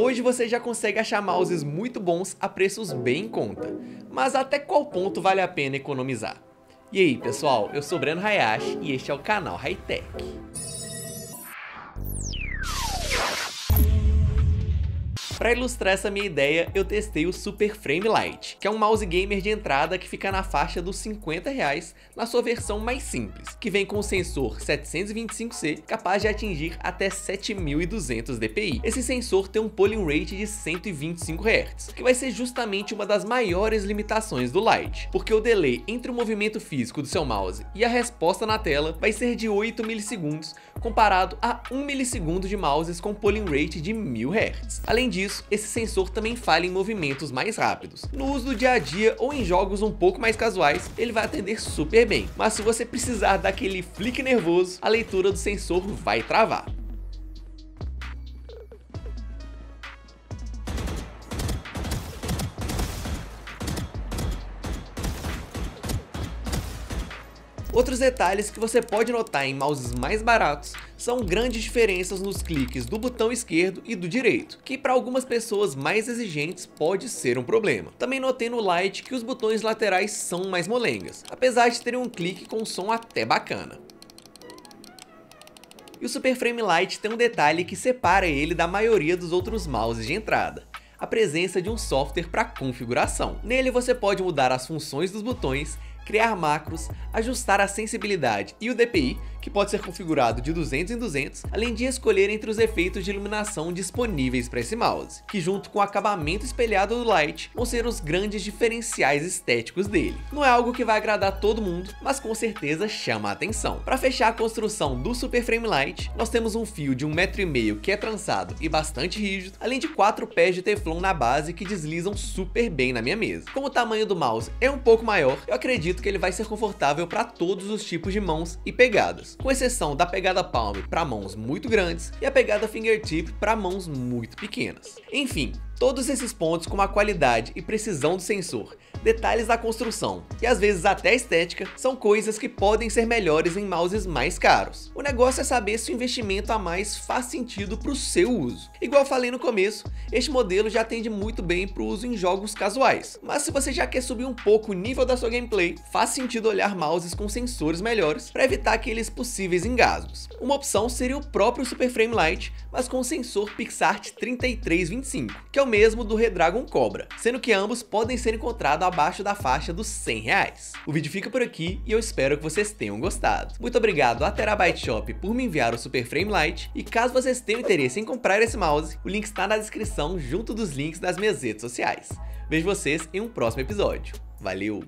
Hoje você já consegue achar mouses muito bons a preços bem em conta, mas até qual ponto vale a pena economizar? E aí pessoal, eu sou Breno Hayashi e este é o canal Hightech. Para ilustrar essa minha ideia, eu testei o Super Frame Lite, que é um mouse gamer de entrada que fica na faixa dos 50 reais na sua versão mais simples, que vem com o sensor 725C capaz de atingir até 7200 dpi. Esse sensor tem um polling rate de 125 Hz, que vai ser justamente uma das maiores limitações do Lite, porque o delay entre o movimento físico do seu mouse e a resposta na tela vai ser de 8 milissegundos, comparado a 1 milissegundo de mouses com polling rate de 1000 Hz. Além disso, esse sensor também falha em movimentos mais rápidos. No uso do dia a dia ou em jogos um pouco mais casuais, ele vai atender super bem. Mas se você precisar daquele flick nervoso, a leitura do sensor vai travar. Outros detalhes que você pode notar em mouses mais baratos são grandes diferenças nos cliques do botão esquerdo e do direito, que para algumas pessoas mais exigentes pode ser um problema. Também notei no Lite que os botões laterais são mais molengas, apesar de terem um clique com som até bacana. E o Super Frame Lite tem um detalhe que separa ele da maioria dos outros mouses de entrada a presença de um software para configuração. Nele você pode mudar as funções dos botões criar macros, ajustar a sensibilidade e o DPI, que pode ser configurado de 200 em 200, além de escolher entre os efeitos de iluminação disponíveis para esse mouse, que junto com o acabamento espelhado do Lite, vão ser os grandes diferenciais estéticos dele. Não é algo que vai agradar todo mundo, mas com certeza chama a atenção. Para fechar a construção do Super Frame Lite, nós temos um fio de 1,5m que é trançado e bastante rígido, além de quatro pés de teflon na base que deslizam super bem na minha mesa. Como o tamanho do mouse é um pouco maior, eu acredito acredito que ele vai ser confortável para todos os tipos de mãos e pegadas, com exceção da pegada palm para mãos muito grandes e a pegada fingertip para mãos muito pequenas. Enfim, Todos esses pontos com a qualidade e precisão do sensor, detalhes da construção e às vezes até estética são coisas que podem ser melhores em mouses mais caros. O negócio é saber se o investimento a mais faz sentido para o seu uso. Igual falei no começo, este modelo já atende muito bem para o uso em jogos casuais, mas se você já quer subir um pouco o nível da sua gameplay, faz sentido olhar mouses com sensores melhores para evitar aqueles possíveis engasgos. Uma opção seria o próprio Super Frame Lite, mas com o sensor PixArt 3325, que é o mesmo do Redragon Cobra, sendo que ambos podem ser encontrados abaixo da faixa dos 100 reais. O vídeo fica por aqui e eu espero que vocês tenham gostado. Muito obrigado à Terabyte Shop por me enviar o Super Frame Lite e caso vocês tenham interesse em comprar esse mouse, o link está na descrição junto dos links das minhas redes sociais. Vejo vocês em um próximo episódio. Valeu!